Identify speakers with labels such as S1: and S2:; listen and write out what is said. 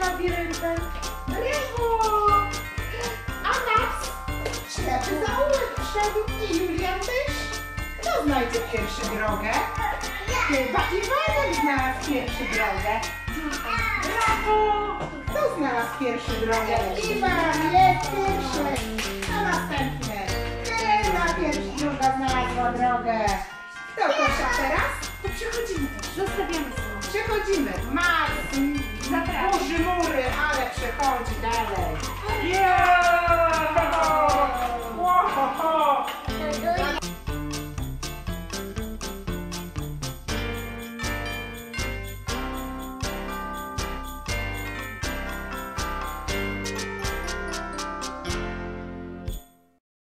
S1: labiryntem? Brawo! A Max? Ślepy zaułek wszedł i Julian też? Kto znajdzie pierwszy drogę? Chyba Iwanek znalazł pierwszy drogę. Brawo! Kto znalazł pierwszy drogę? Iwan jest pierwszy. A następny. Ela pierwszy druga znalazła drogę. Kto Tosia teraz?
S2: To przechodzimy. Zostawiamy sobie.
S1: Przechodzimy. Max,
S2: Zapraszam.
S1: psychology